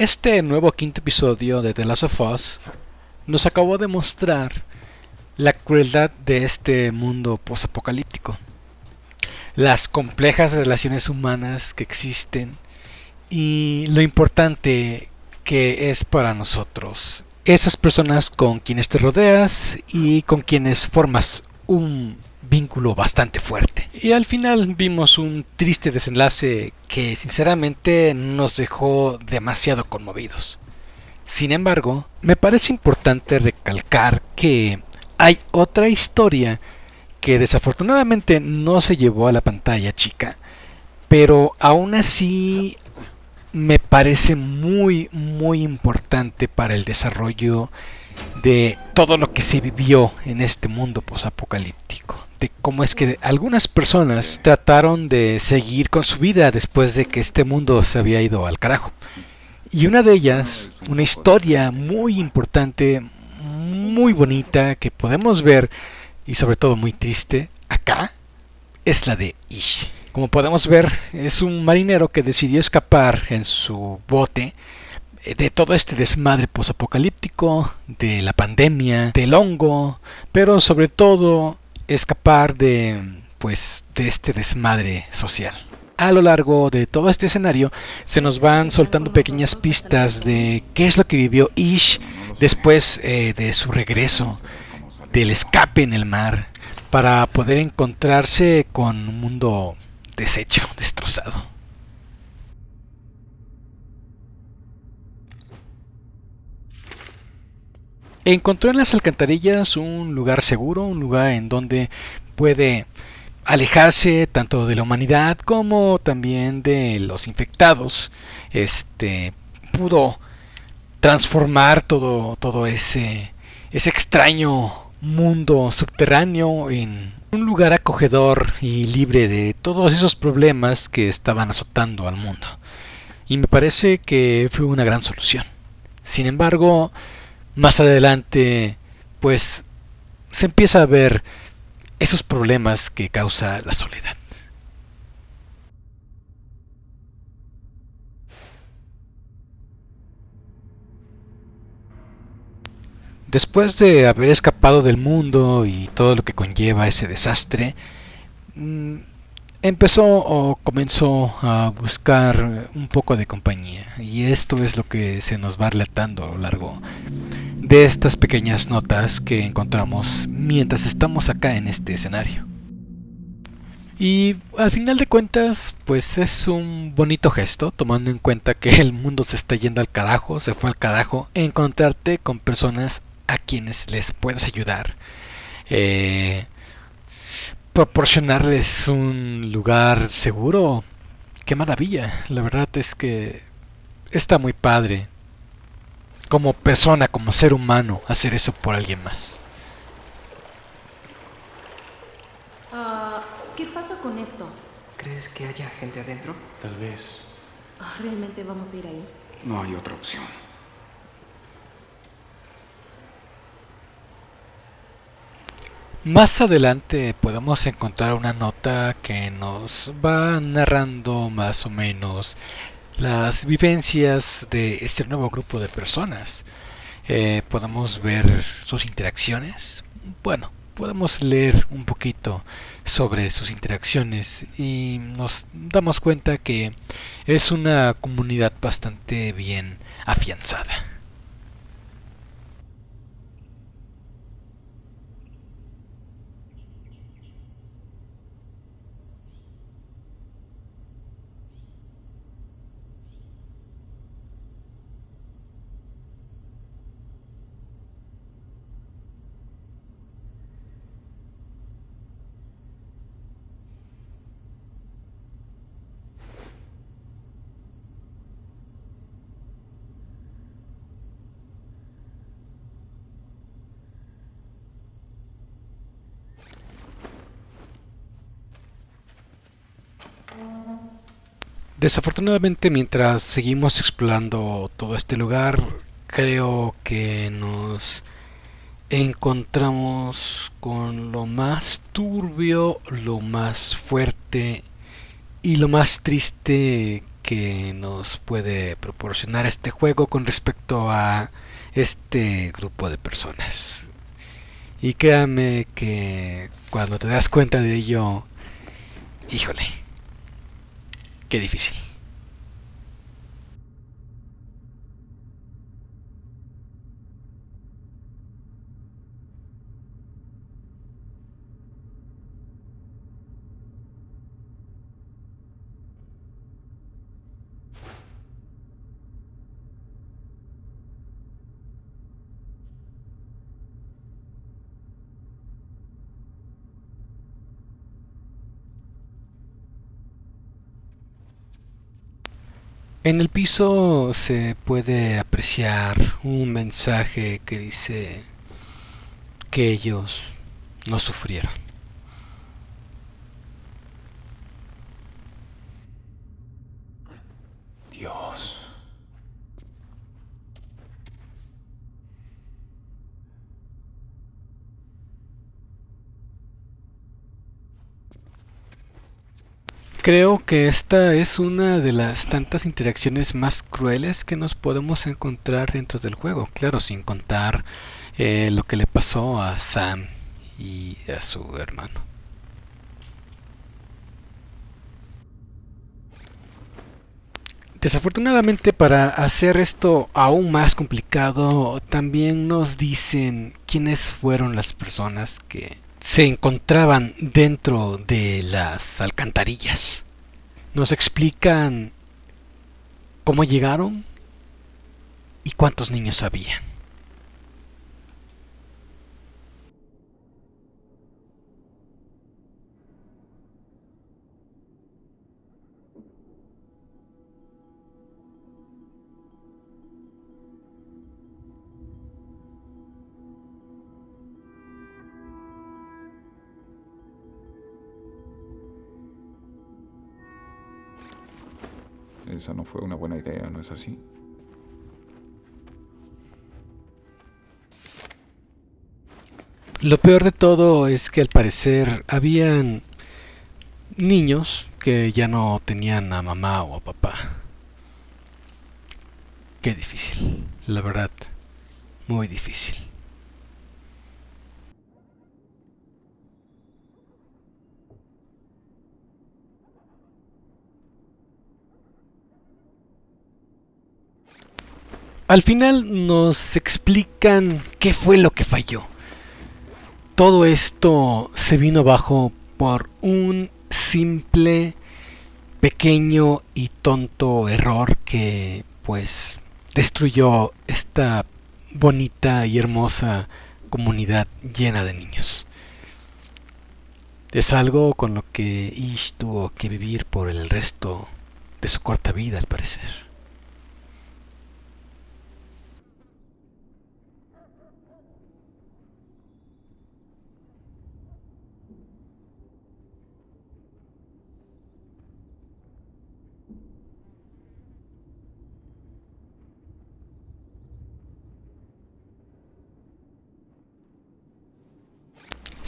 Este nuevo quinto episodio de The Last of Us nos acabó de mostrar la crueldad de este mundo posapocalíptico, las complejas relaciones humanas que existen y lo importante que es para nosotros esas personas con quienes te rodeas y con quienes formas un vínculo bastante fuerte. Y al final vimos un triste desenlace que sinceramente nos dejó demasiado conmovidos. Sin embargo, me parece importante recalcar que hay otra historia que desafortunadamente no se llevó a la pantalla chica, pero aún así me parece muy muy importante para el desarrollo de todo lo que se vivió en este mundo posapocalíptico de cómo es que algunas personas trataron de seguir con su vida después de que este mundo se había ido al carajo. Y una de ellas, una historia muy importante, muy bonita, que podemos ver y sobre todo muy triste acá, es la de Ish. Como podemos ver, es un marinero que decidió escapar en su bote eh, de todo este desmadre posapocalíptico, de la pandemia, del hongo, pero sobre todo escapar de pues de este desmadre social. A lo largo de todo este escenario se nos van soltando pequeñas pistas de qué es lo que vivió Ish después eh, de su regreso, del escape en el mar, para poder encontrarse con un mundo deshecho, destrozado. Encontró en las alcantarillas un lugar seguro, un lugar en donde puede alejarse tanto de la humanidad como también de los infectados. Este pudo transformar todo, todo ese, ese extraño mundo subterráneo en un lugar acogedor y libre de todos esos problemas que estaban azotando al mundo. Y me parece que fue una gran solución. Sin embargo, más adelante, pues se empieza a ver esos problemas que causa la soledad. Después de haber escapado del mundo y todo lo que conlleva ese desastre, mm, empezó o comenzó a buscar un poco de compañía. Y esto es lo que se nos va relatando a lo largo de estas pequeñas notas que encontramos mientras estamos acá en este escenario. Y al final de cuentas, pues es un bonito gesto, tomando en cuenta que el mundo se está yendo al carajo, se fue al carajo, encontrarte con personas a quienes les puedes ayudar. Eh, proporcionarles un lugar seguro. Qué maravilla. La verdad es que está muy padre como persona, como ser humano, hacer eso por alguien más. Ah, ¿Qué pasa con esto? ¿Crees que haya gente adentro? Tal vez. Ah, ¿Realmente vamos a ir ahí? No hay otra opción. Más adelante podemos encontrar una nota que nos va narrando más o menos las vivencias de este nuevo grupo de personas. Eh, podemos ver sus interacciones. Bueno, podemos leer un poquito sobre sus interacciones y nos damos cuenta que es una comunidad bastante bien afianzada. Desafortunadamente mientras seguimos explorando todo este lugar, creo que nos encontramos con lo más turbio, lo más fuerte y lo más triste que nos puede proporcionar este juego con respecto a este grupo de personas. Y créame que cuando te das cuenta de ello, híjole, qué difícil. En el piso se puede apreciar un mensaje que dice que ellos no sufrieron. Creo que esta es una de las tantas interacciones más crueles que nos podemos encontrar dentro del juego. Claro, sin contar eh, lo que le pasó a Sam y a su hermano. Desafortunadamente para hacer esto aún más complicado, también nos dicen quiénes fueron las personas que se encontraban dentro de las alcantarillas. Nos explican cómo llegaron y cuántos niños había. Esa no fue una buena idea, ¿no es así? Lo peor de todo es que al parecer habían niños que ya no tenían a mamá o a papá. Qué difícil, la verdad, muy difícil. Al final nos explican qué fue lo que falló. Todo esto se vino abajo por un simple, pequeño y tonto error que pues destruyó esta bonita y hermosa comunidad llena de niños. Es algo con lo que Ish tuvo que vivir por el resto de su corta vida al parecer.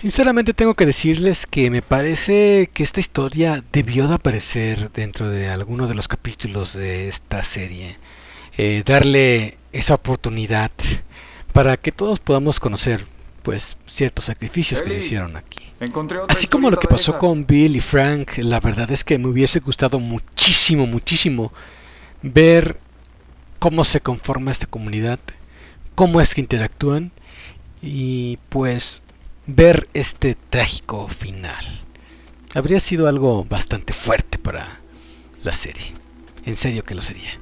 Sinceramente tengo que decirles que me parece que esta historia debió de aparecer dentro de alguno de los capítulos de esta serie. Eh, darle esa oportunidad para que todos podamos conocer pues ciertos sacrificios que se hicieron aquí. Así como lo que pasó con Bill y Frank, la verdad es que me hubiese gustado muchísimo, muchísimo ver cómo se conforma esta comunidad, cómo es que interactúan y pues ver este trágico final. Habría sido algo bastante fuerte para la serie. En serio que lo sería.